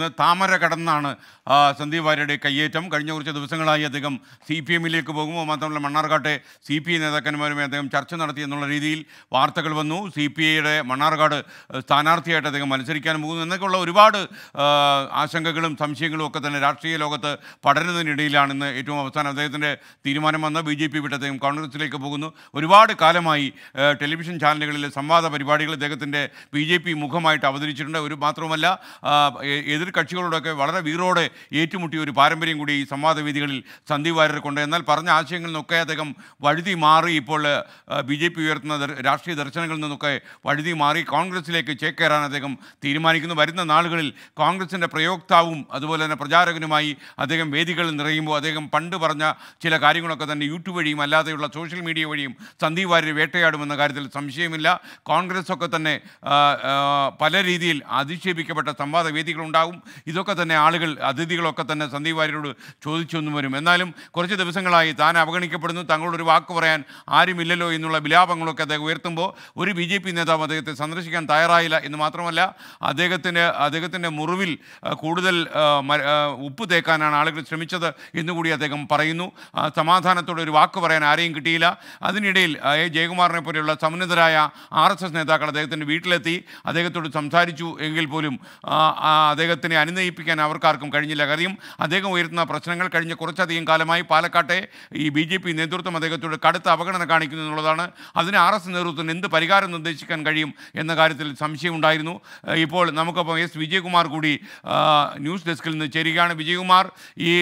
താമര കടന്നാണ് സന്ദീപ് വാര്യയുടെ കയ്യേറ്റം. കഴിഞ്ഞ കുറച്ച് ദിവസങ്ങളായി അദ്ദേഹം സി പി എമ്മിലേക്ക് പോകുമ്പോൾ മാത്രമല്ല മണ്ണാർക്കാട്ടെ സി പി ഐ നേതാക്കന്മാരുമായി അദ്ദേഹം ചർച്ച നടത്തി എന്നുള്ള രീതിയിൽ വാർത്തകൾ വന്നു. സി പി ഐയുടെ മണ്ണാർക്കാട് സ്ഥാനാർത്ഥിയായിട്ട് അദ്ദേഹം മത്സരിക്കാൻ പോകുന്നു. എന്നൊക്കെയുള്ള ഒരുപാട് ആശങ്കകളും സംശയങ്ങളും ഒക്കെ തന്നെ രാഷ്ട്രീയ ലോകത്ത് പടരുന്നതിനിടയിലാണ് ഇന്ന് ഏറ്റവും അവസാനം അദ്ദേഹത്തിന്റെ തീരുമാനം വന്ന് ബി ജെ പി വിട്ട് അദ്ദേഹം കോൺഗ്രസിലേക്ക് പോകുന്നു. ഒരുപാട് കാലമായി ടെലിവിഷൻ ചാനലുകളിലെ സംവാദ പരിപാടികൾ അദ്ദേഹത്തിന്റെ ബി ജെ പി മുഖമായിട്ട് അവതരിച്ചിട്ടുണ്ട്. ഒരു മാത്രവുമല്ല ആ, എ- എതിർ കക്ഷികളോടൊക്കെ വളരെ വീറോടെ ഏറ്റുമുട്ടിയ ഒരു പാരമ്പര്യം കൂടി ഈ സംവാദ വേദികളിൽ സന്ദീപ് വാര്യർക്കുണ്ട് എന്നാൽ പറഞ്ഞ ആശയങ്ങളിൽ നിന്നൊക്കെ അദ്ദേഹം വഴുതി മാറി ഇപ്പോൾ ബി ജെ പി ഉയർത്തുന്ന രാഷ്ട്രീയ ദർശനങ്ങളിൽ നിന്നൊക്കെ വഴുതി മാറി കോൺഗ്രസിലേക്ക് ചേക്കേറാൻ അദ്ദേഹം തീരുമാനിക്കുന്നു. വരുന്ന നാളുകളിൽ കോൺഗ്രസിന്റെ പ്രയോക്താവും അതുപോലെ തന്നെ പ്രചാരകനുമായി അദ്ദേഹം വേദികളിൽ നിറയുമ്പോൾ അദ്ദേഹം പണ്ട് പറഞ്ഞ ചില കാര്യങ്ങളൊക്കെ തന്നെ യൂട്യൂബ് വഴിയും അല്ലാതെയുള്ള സോഷ്യൽ മീഡിയ വഴിയും സന്ദീപ് വാര്യർ വേട്ടയാടുമെന്ന കാര്യത്തിൽ സംശയമില്ല. കോൺഗ്രസ് ഒക്കെ തന്നെ പല രീതിയിൽ അധിക്ഷേപിക്കപ്പെട്ട സംവാദ വേദികളുണ്ടാകും ഇതൊക്കെ തന്നെ ആളുകൾ അതിഥികളൊക്കെ തന്നെ സന്ദീപ് വാര്യരോട് ചോദിച്ചൊന്നും വരും. എന്നാലും കുറച്ച് ദിവസങ്ങളായി താൻ അവഗണിക്കപ്പെടുന്നു. തങ്ങളൊരു വാക്ക് പറയാൻ ആരുമില്ലല്ലോ എന്നുള്ള വിലാപങ്ങളൊക്കെ അദ്ദേഹം ഉയർത്തുമ്പോൾ ഒരു ബി ജെ പി നേതാവ് അദ്ദേഹത്തെ സന്ദർശിക്കാൻ തയ്യാറായില്ല എന്ന് മാത്രമല്ല അദ്ദേഹത്തിന് അദ്ദേഹത്തിന്റെ മുറിവിൽ കൂടുതൽ ഉപ്പ് തേക്കാനാണ് ആളുകൾ ശ്രമിച്ചത് എന്നുകൂടി അദ്ദേഹം പറയുന്നു. സമാധാനത്തോടെ ഒരു വാക്ക് പറയാൻ ആരെയും കിട്ടിയില്ല. അതിനിടയിൽ എ. ജയകുമാറിനെ പോലെയുള്ള സമുന്നതരായ ആർ എസ് എസ് നേതാക്കൾ അദ്ദേഹത്തിന്റെ വീട്ടിലെത്തി അദ്ദേഹത്തോട് സംസാരിച്ചു എങ്കിൽ പോലും ആ, അദ്ദേഹത്തിനെ അനുനയിപ്പിക്കാൻ അവർക്കാർക്കും കഴിഞ്ഞില്ല. കാര്യം അദ്ദേഹം ഉയർത്തുന്ന പ്രശ്നങ്ങൾ കഴിഞ്ഞ കുറച്ചധികം കാലമായി പാലക്കാട്ടെ ഈ ബി ജെ പി നേതൃത്വം അദ്ദേഹത്തോട് കടുത്ത അവഗണന കാണിക്കുന്നു എന്നുള്ളതാണ്. അതിന് ആർ എസ് നേതൃത്വത്തിന് എന്ത് പരിഹാരം നിർദ്ദേശിക്കാൻ കഴിയും എന്ന കാര്യത്തിൽ സംശയമുണ്ടായിരുന്നു ഇപ്പോൾ നമുക്കൊപ്പം എസ് വിജയകുമാർ കൂടി ന്യൂസ് ഡെസ്കിൽ നിന്ന് ചേരുകയാണ്. വിജയകുമാർ ഈ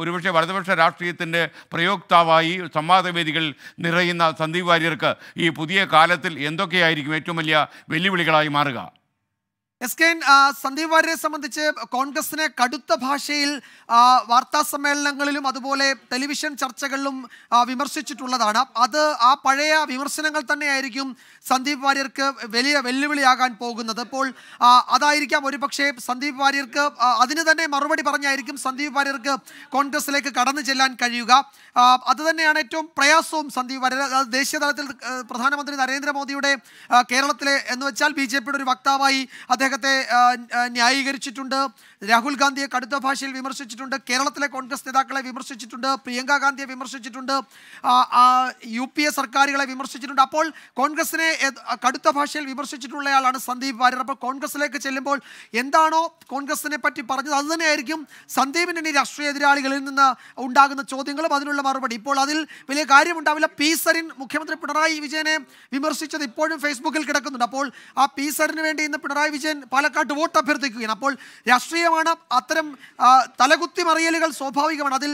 ഒരുപക്ഷെ വലതുപക്ഷ രാഷ്ട്രീയത്തിന്റെ പ്രയോക്താവായി സംവാദവേദികൾ നിറയുന്ന സന്ദീപ് വാര്യർക്ക് ഈ പുതിയ കാലത്തിൽ എന്തൊക്കെയായിരിക്കും ഏറ്റവും വലിയ വെല്ലുവിളികളായി മാറുക? എസ് കെ സന്ദീപ് വാര്യരെ സംബന്ധിച്ച് കോൺഗ്രസിനെ കടുത്ത ഭാഷയിൽ വാർത്താ സമ്മേളനങ്ങളിലും അതുപോലെ ടെലിവിഷൻ ചർച്ചകളിലും വിമർശിച്ചിട്ടുള്ളതാണ്. അത് ആ പഴയ വിമർശനങ്ങൾ തന്നെയായിരിക്കും സന്ദീപ് വാര്യർക്ക് വലിയ വെല്ലുവിളിയാകാൻ പോകുന്നത്. അപ്പോൾ അതായിരിക്കാം ഒരുപക്ഷെ സന്ദീപ് വാര്യർക്ക് അതിന് തന്നെ മറുപടി പറഞ്ഞായിരിക്കും സന്ദീപ് വാര്യർക്ക് കോൺഗ്രസിലേക്ക് കടന്നു ചെല്ലാൻ കഴിയുക. അത് തന്നെയാണ് ഏറ്റവും പ്രയാസവും സന്ദീപ് വാര്യർ ദേശീയ തലത്തിൽ പ്രധാനമന്ത്രി നരേന്ദ്രമോദിയുടെ കേരളത്തിലെ എന്ന് വെച്ചാൽ ബി ഒരു വക്താവായി അദ്ദേഹത്തെ ന്യായീകരിച്ചിട്ടുണ്ട്. രാഹുൽ ഗാന്ധിയെ കടുത്ത ഭാഷയിൽ വിമർശിച്ചിട്ടുണ്ട്. കേരളത്തിലെ കോൺഗ്രസ് നേതാക്കളെ വിമർശിച്ചിട്ടുണ്ട്. പ്രിയങ്ക ഗാന്ധിയെ വിമർശിച്ചിട്ടുണ്ട്. യു പി എ സർക്കാരുകളെ വിമർശിച്ചിട്ടുണ്ട്. അപ്പോൾ കോൺഗ്രസിനെ കടുത്ത ഭാഷയിൽ വിമർശിച്ചിട്ടുള്ളയാളാണ് സന്ദീപ് വാര്യർ. അപ്പോൾ കോൺഗ്രസിലേക്ക് ചെല്ലുമ്പോൾ എന്താണോ കോൺഗ്രസിനെ പറ്റി പറഞ്ഞത്? അത് തന്നെയായിരിക്കും സന്ദീപിന് ഇനി രാഷ്ട്രീയ എതിരാളികളിൽ നിന്ന് ഉണ്ടാകുന്ന ചോദ്യങ്ങളും അതിനുള്ള മറുപടി. ഇപ്പോൾ അതിൽ വലിയ കാര്യമുണ്ടാവില്ല. പി സരിൻ മുഖ്യമന്ത്രി പിണറായി വിജയനെ വിമർശിച്ചത് ഇപ്പോഴും ഫേസ്ബുക്കിൽ കിടക്കുന്നുണ്ട്. അപ്പോൾ ആ പി സരിന് വേണ്ടി ഇന്ന് പിണറായി വിജയൻ പാലക്കാട്ട് വോട്ട് അഭ്യർത്ഥിക്കുകയാണ്. അപ്പോൾ രാഷ്ട്രീയമാണ് അത്തരം തലകുത്തി മറിയലുകൾ സ്വാഭാവികമാണ്. അതിൽ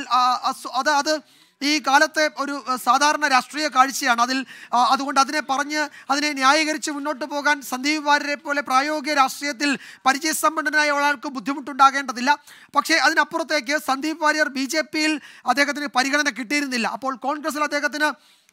അത് അത് ഈ കാലത്തെ ഒരു സാധാരണ രാഷ്ട്രീയ കാഴ്ചയാണ്. അതിൽ അതുകൊണ്ട് അതിനെ പറഞ്ഞ് അതിനെ ന്യായീകരിച്ച് മുന്നോട്ട് പോകാൻ സന്ദീപ് വാര്യരെ പോലെ പ്രായോഗിക രാഷ്ട്രീയത്തിൽ പരിചയസമ്പന്നനായ ഒരാൾക്ക് ബുദ്ധിമുട്ടുണ്ടാകേണ്ടതില്ല. പക്ഷേ അതിനപ്പുറത്തേക്ക് സന്ദീപ് വാര്യർ ബി ജെ പിയിൽ അദ്ദേഹത്തിന് പരിഗണന കിട്ടിയിരുന്നില്ല. അപ്പോൾ കോൺഗ്രസിൽ അദ്ദേഹത്തിന്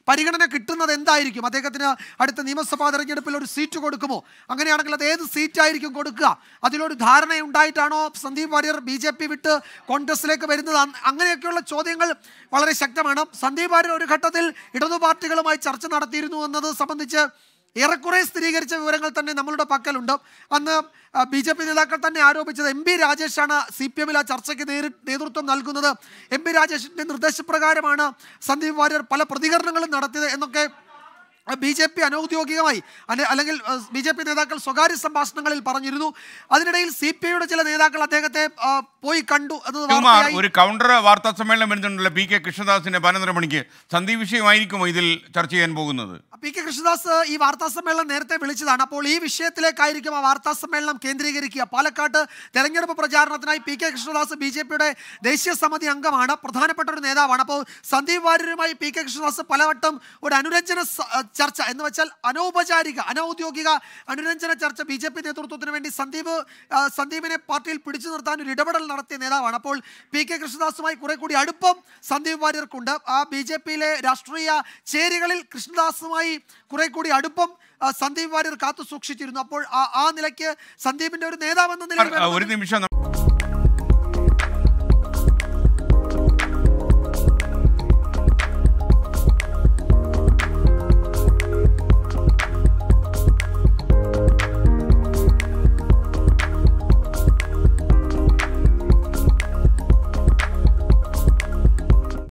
പരിഗണന കിട്ടുന്നത് എന്തായിരിക്കും? അദ്ദേഹത്തിന് അടുത്ത നിയമസഭാ തെരഞ്ഞെടുപ്പിൽ ഒരു സീറ്റ് കൊടുക്കുമോ? അങ്ങനെയാണെങ്കിൽ അത് ഏത് സീറ്റായിരിക്കും കൊടുക്കുക? അതിലൊരു ധാരണ ഉണ്ടായിട്ടാണോ Sandeep Warrier B J P വിട്ട് കോൺഗ്രസിലേക്ക് വരുന്നത്? അങ്- അങ്ങനെയൊക്കെയുള്ള ചോദ്യങ്ങൾ വളരെ ശക്തമാണ്. സന്ദീപ് വാര്യർ ഒരു ഘട്ടത്തിൽ ഇടതു പാർട്ടികളുമായി ചർച്ച നടത്തിയിരുന്നു എന്നത് സംബന്ധിച്ച് ഏറെക്കുറെ സ്ഥിരീകരിച്ച വിവരങ്ങൾ തന്നെ നമ്മളുടെ പക്കലുണ്ട്. അന്ന് ബി ജെ പി നേതാക്കൾ തന്നെ ആരോപിച്ചത് എം പി രാജേഷാണ് സി പി എമ്മിൽ ആ ചർച്ചയ്ക്ക് നേരി നേതൃത്വം നൽകുന്നത്. എം പി രാജേഷിന്റെ നിർദ്ദേശപ്രകാരമാണ് സന്ദീപ് വാര്യർ പല പ്രതികരണങ്ങളും നടത്തിയത് എന്നൊക്കെ ബി ജെ പി അനൗദ്യോഗികമായി അല്ലെ- അല്ലെങ്കിൽ ബി ജെ പി നേതാക്കൾ സ്വകാര്യ സംഭാഷണങ്ങളിൽ പറഞ്ഞിരുന്നു. അതിനിടയിൽ സി പി ഐയുടെ ചില നേതാക്കൾ അദ്ദേഹത്തെ പോയി കണ്ടു കുമാർ ഒരു കൗണ്ടർ വാർത്താ സമ്മേളനം വരുന്നുണ്ടല്ലോ പി കെ കൃഷ്ണദാസിന്റെ പതിനൊന്നര മണിക്ക് സന്ധി വിഷയമായിരിക്കുമോ ഇതിൽ ചർച്ച ചെയ്യാൻ പോകുന്നത്? പി കെ കൃഷ്ണദാസ് ഈ വാർത്താ സമ്മേളനം നേരത്തെ വിളിച്ചതാണ്. അപ്പോൾ ഈ വിഷയത്തിലേക്കായിരിക്കും ആ വാർത്താ സമ്മേളനം കേന്ദ്രീകരിക്കുക. പാലക്കാട്ട് തെരഞ്ഞെടുപ്പ് പ്രചാരണത്തിനായി P K Krishnadas B J പിയുടെ ദേശീയ സമിതി അംഗമാണ് പ്രധാനപ്പെട്ട ഒരു നേതാവാണ്. അപ്പോൾ സന്ദീപ് വാര്യരുമായി പി കെ കൃഷ്ണദാസ് പലവട്ടം ഒരു അനുരഞ്ജന ചർച്ച. എന്ന് വെച്ചാൽ അനൗപചാരിക അനൗദ്യോഗിക അനുരഞ്ജന ചർച്ച ബി ജെ പി നേതൃത്വത്തിന് വേണ്ടി സന്ദീപ് സന്ദീപിനെ പാർട്ടിയിൽ പിടിച്ചു നിർത്താൻ ഒരു ഇടപെടൽ നടത്തിയ നേതാവാണ്. അപ്പോൾ പി കെ കൃഷ്ണദാസുമായി കുറെ കൂടി അടുപ്പം സന്ദീപ് വാര്യർക്കുണ്ട്. ആ ബി ജെ പിയിലെ രാഷ്ട്രീയ ചേരികളിൽ കൃഷ്ണദാസുമായി കുറെ കൂടി അടുപ്പം സന്ദീപ് വാര്യർ കാത്തു സൂക്ഷിച്ചിരുന്നു അപ്പോൾ ആ- നിലയ്ക്ക് സന്ദീപിന്റെ ഒരു നേതാവെന്ന നിലയിൽ ഒരു നിമിഷം.